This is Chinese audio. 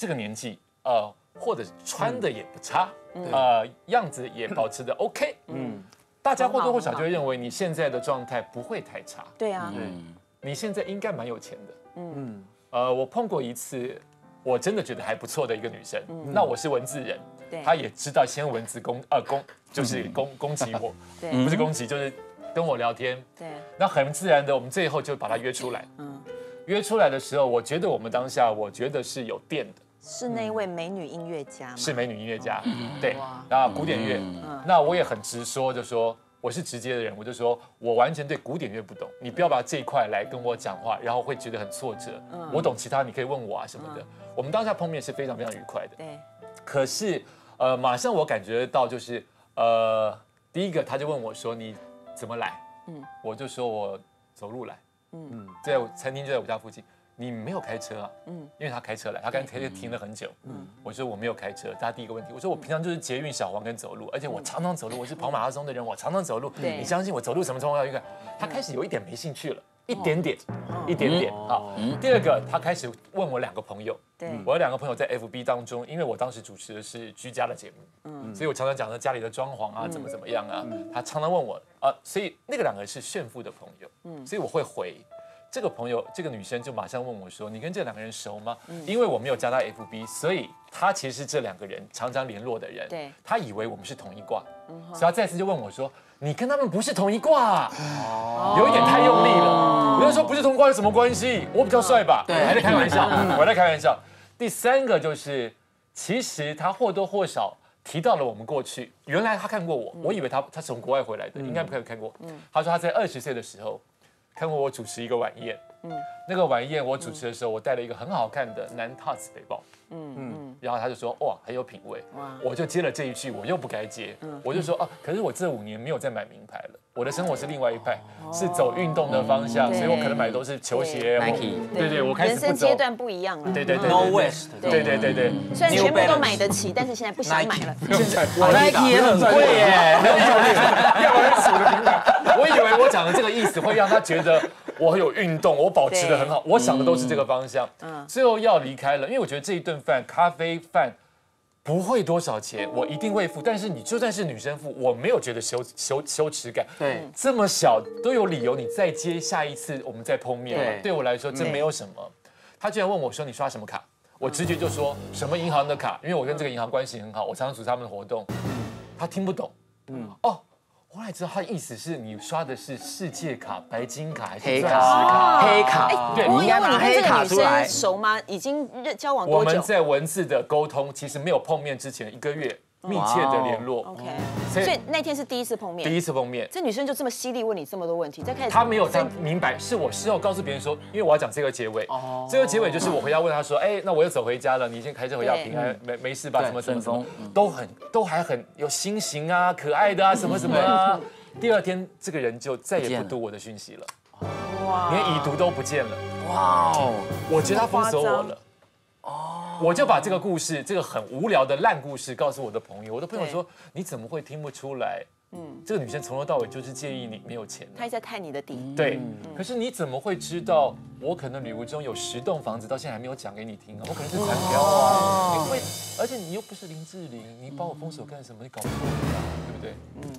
这个年纪，呃，或者穿的也不差，呃，样子也保持的 OK，嗯，大家或多或少就会认为你现在的状态不会太差，对啊，你现在应该蛮有钱的，嗯，呃，我碰过一次，我真的觉得还不错的一个女生，那我是文字人，对。她也知道先文字攻，呃攻就是攻攻击我，对。不是攻击就是跟我聊天，对，那很自然的，我们最后就把她约出来，嗯，约出来的时候，我觉得我们当下，我觉得是有电的，是那一位美女音乐家吗？是美女音乐家，对，然后古典乐，那我也很直说，就说我是直接的人，我就说我完全对古典乐不懂，你不要把这一块来跟我讲话，然后会觉得很挫折。我懂其他，你可以问我啊什么的。我们当下碰面是非常非常愉快的，对，可是呃，马上我感觉到就是呃，第一个他就问我说你怎么来？嗯，我就说我走路来，嗯，在我餐厅就在我家附近。你没有开车啊？嗯，因为他开车来，他刚才停了很久。嗯，我说我没有开车，这是第一个问题。我说我平常就是捷运、小黄跟走路，而且我常常走路，我是跑马拉松的人，我常常走路。对你相信我走路什么状况？一个，他开始有一点没兴趣了，一点点，一点点。好，第二个他开始问我两个朋友。对，我有两个朋友在 FB 当中，因为我当时主持的是居家的节目，嗯，所以我常常讲到家里的装潢啊，怎么怎么样啊，他常常问我啊，所以那个两个是炫富的朋友，嗯，所以我会回。这个朋友，这个女生就马上问我说：“你跟这两个人熟吗？”因为我没有加她 FB，所以她其实是这两个人常常联络的人。对，她以为我们是同一卦，所以她再次就问我说：“你跟他们不是同一卦？”哦，有一点太用力了。我就说不是同卦有什么关系？我比较帅吧？对，还在开玩笑，我在开玩笑。第三个就是，其实他或多或少提到了我们过去。原来他看过我，我以为他他是从国外回来的，应该没有看过。他说他在二十岁的时候。看过我主持一个晚宴，嗯，那个晚宴我主持的时候，我带了一个很好看的男 t o s 背包，嗯嗯，然后他就说哇很有品味，哇，我就接了这一句，我又不该接，我就说哦，可是我这五年没有再买名牌了，我的生活是另外一派，是走运动的方向，所以我可能买的都是球鞋，Nike，对对，我开始人生阶段不一样了，对对对，No West，对对对对，虽然全部都买得起，但是现在不想买了，现在 Nike 也很贵耶，要不然数的名牌，为我讲的这个意思会让他觉得。我很有运动，我保持的很好，我想的都是这个方向。嗯，最后要离开了，因为我觉得这一顿饭，咖啡饭不会多少钱，我一定会付。但是你就算是女生付，我没有觉得羞羞羞耻感。对，这么小都有理由，你再接下一次我们再碰面。对我来说这没有什么。他居然问我说：“你刷什么卡？”我直觉就说什么银行的卡，因为我跟这个银行关系很好，我常常组织他们的活动。他听不懂。嗯，哦。后来知道他的意思是你刷的是世界卡、白金卡还是黑卡？黑卡。对，你应该拿黑卡出来。熟吗？已经交往多久？我们在文字的沟通，其实没有碰面之前一个月。密切的联络，OK，所以那天是第一次碰面，第一次碰面，这女生就这么犀利问你这么多问题，再开始，她没有在明白，是我事后告诉别人说，因为我要讲这个结尾，哦，这个结尾就是我回家问她说，哎，那我又走回家了，你先开车回家平安没没事吧？什么什么什么，都很都还很有心形啊，可爱的啊，什么什么啊。第二天这个人就再也不读我的讯息了，哇，连已读都不见了，哇哦，我觉得他封锁我了。哦，我就把这个故事，这个很无聊的烂故事，告诉我的朋友。我的朋友说：“你怎么会听不出来？嗯，这个女生从头到尾就是介意你没有钱。”她在探你的底。对，可是你怎么会知道我可能旅途中有十栋房子到现在还没有讲给你听啊？我可能是传票啊！你会，而且你又不是林志玲，你把我封锁干什么？你搞错了，对不对？嗯。